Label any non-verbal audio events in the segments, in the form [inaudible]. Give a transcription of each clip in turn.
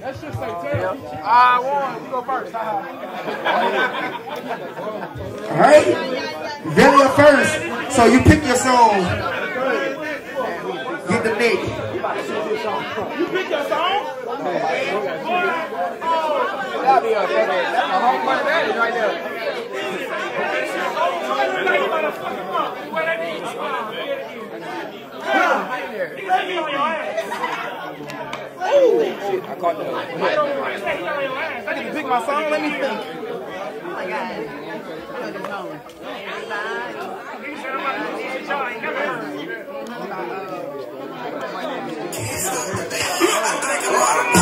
that should say tell. I won. You go first. All right? Up first. So you pick your song. Get the neck. You pick your song? Oh. That'll be a. That's a of badges right there. I caught the I get to pick my song. Let me think. Oh my God. Put his home.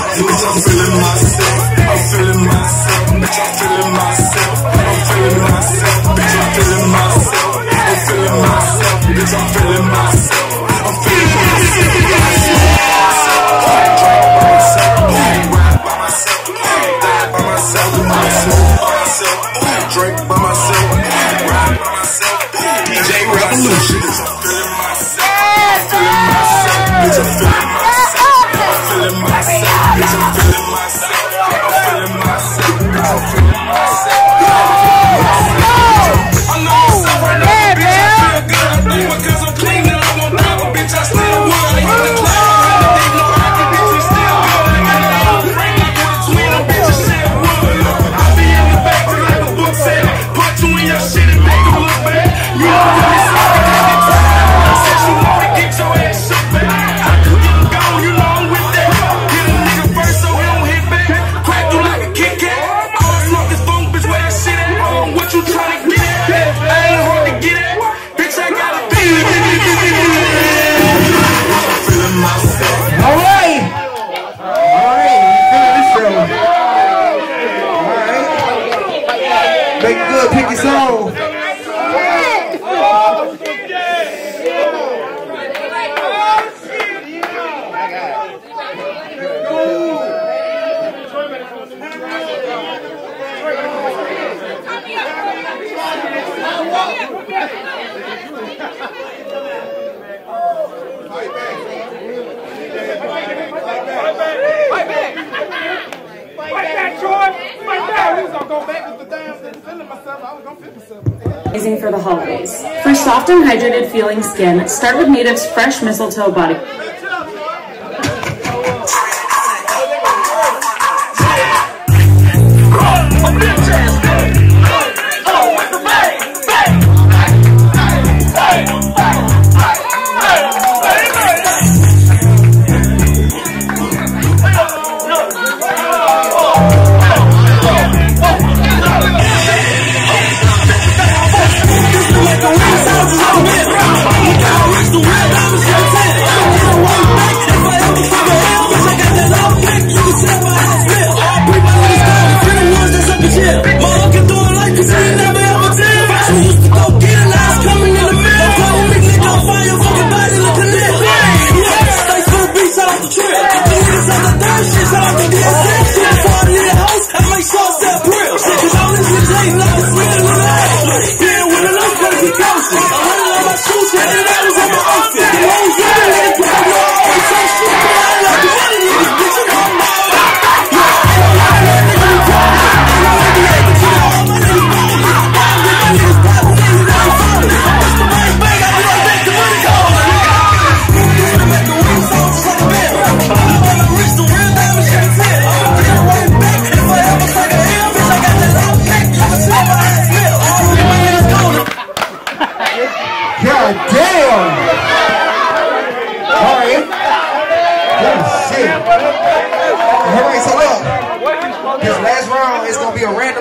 I'm feeling myself. I'm feeling myself. I'm feeling myself. I'm feeling myself. Myself. I'm feeling myself. I'm feeling myself. I drink by myself. Rap by myself. Die by myself. I by myself. Drink by myself. Rap by myself. DJ Revolution. I'm feeling myself. I'm feeling myself. I'm feeling myself. I'm feeling myself. I'm feeling myself. I'm feeling myself. I'm feeling myself. Amazing for the holidays. For soft and hydrated feeling skin, start with Native's fresh mistletoe body.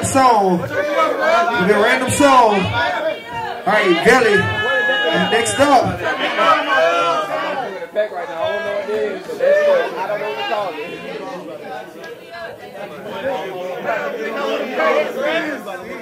Song. It'll be a random song. All right, Belly. And next up. I don't know what it is. I don't know what to call it.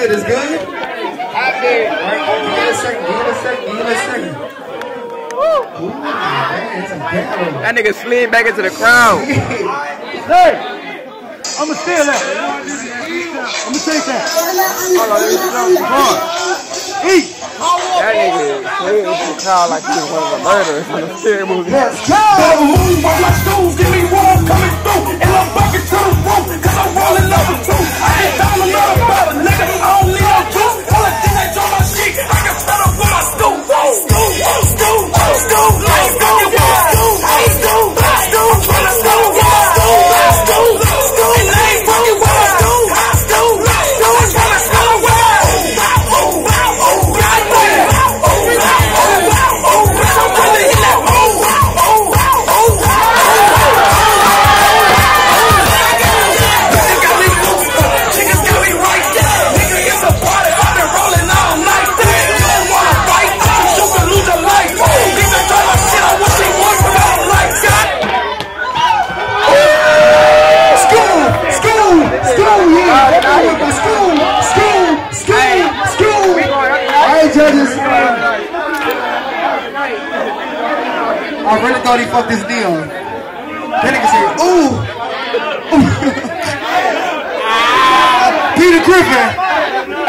Good. It's good? I did. Give it a second. Give it a second. Give it a second. Ooh, man, it's a battle. That nigga slid back into the crowd. [laughs] Hey, I'ma steal that. I'ma take that. Hold on, let me. Come. Eat. That nigga slid into the crowd like he was one of the murderers in a scary movie. Let's go. Move on my shoes, give me warm coming through. And I'm cause I'm rolling number two. I ain't down another brother, nigga. I don't I really thought he fucked his knee on. Nigga said, ooh. [laughs] Peter Griffin.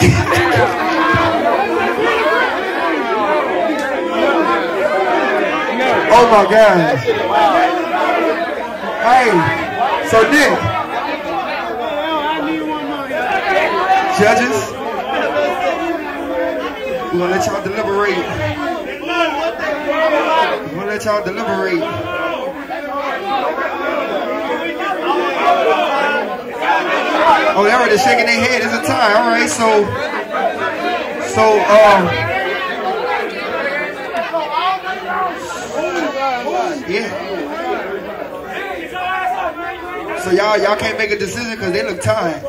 [laughs] oh my God. Hey, so Nick. Judges, we're gonna let y'all deliberate. Let y'all deliberate. Oh, they're already shaking their head. It's a tie. All right, so, so, um, yeah. So y'all, y'all can't make a decision because they look tired.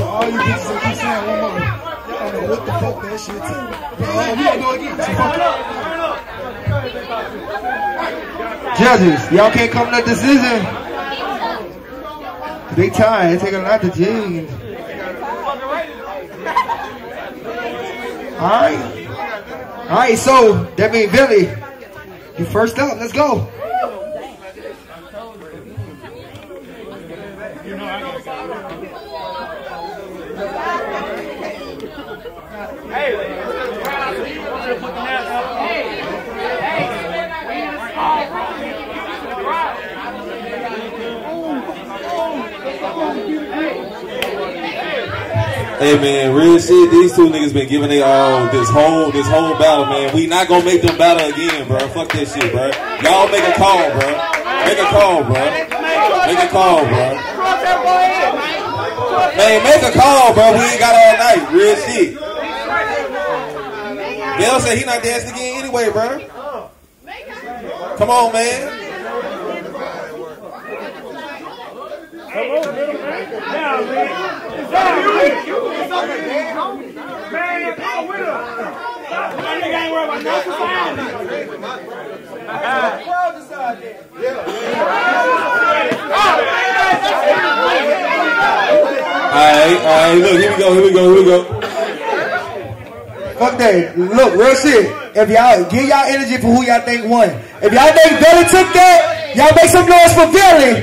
All you bitches that keep saying one more. Y'all don't know what the fuck that shit is. Uh, we gonna go again. So fuck it. Judges, y'all can't come to a decision. They tired. Take a lot to judge. All right. All right. So that means Billy, you first up. Let's go. Hey man, real shit. These two niggas been giving they all this whole this whole battle, man. We not gonna make them battle again, bro. Fuck that shit, bro. Y'all make a call, bro. Make a call, bro. Make a call, bro. Man, make a call, bro. We ain't got all night. Real shit. Gail said he not dancing again anyway, bro. Come on, man. Alright, alright, look, here we go, here we go, here we go. Fuck that. Look, real shit. If y'all give y'all energy for who y'all think won. If y'all think Billy took that, y'all make some noise for Billy.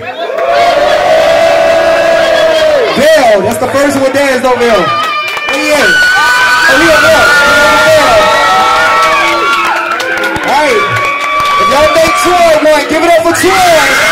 Bill, that's the first one dance over here. Where he at? Oh, he up right. If y'all make 12 man, give it up for 12.